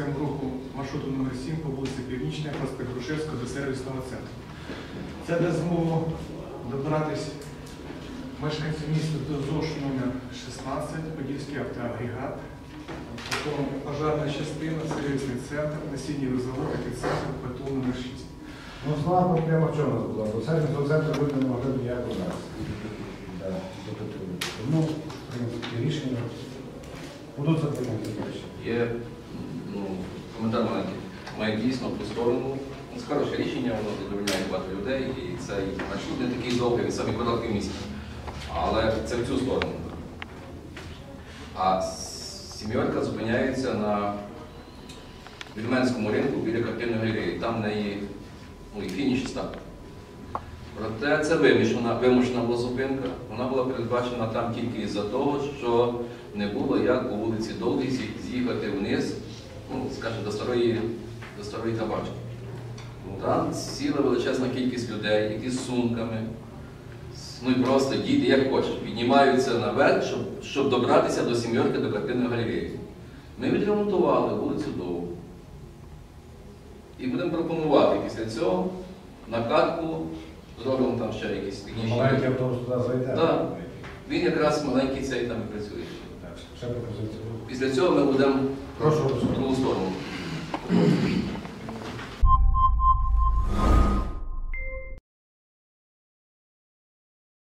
схему руху маршруту номер 7 по вулиці Північна, проспект Грушевського до сервісного центру. Це дасть змогу добиратись мешканців міста до ЗОШ номер 16, Подільський автоагрегат, потім пожарна частина, сервісний центр, насіннєвий завод, епіцентр, ПТУ номер 6. Ну, слава проблема в чому була? До сервісного центру люди не могли ніяк. Да, запитую. Тому, в принципі, рішення будуть затримати речі. Є ну, коментар маленький. Має дійсно ту сторону. Ну, Це хороше рішення, воно задовольняє багато людей, і цей маршрут не такий довгий, він самий короткий в. Але це в цю сторону. А сім'єрка зупиняється на Вільменському ринку біля картинної галереї. Там в неї ну, і фініш став. Проте це вимушена, вимушена була зупинка. Вона була передбачена там тільки із-за того, що не було як по вулиці Довгій з'ї- вниз, ну, скажімо, до старої, до старої табачки. Там сіла величезна кількість людей, які з сумками, ну і просто діти, як хочеш, піднімаються наверх, щоб, щоб добратися до сім'єрки, до картинної галереї. Ми відремонтували вулицю Довгу. І будемо пропонувати після цього на катку зробимо там ще якісь технічні. Маленький автобус туди зайде. Так. Він якраз маленький цей там і працює. Так, ще пропозицію. Після цього ми будемо в другу сторону.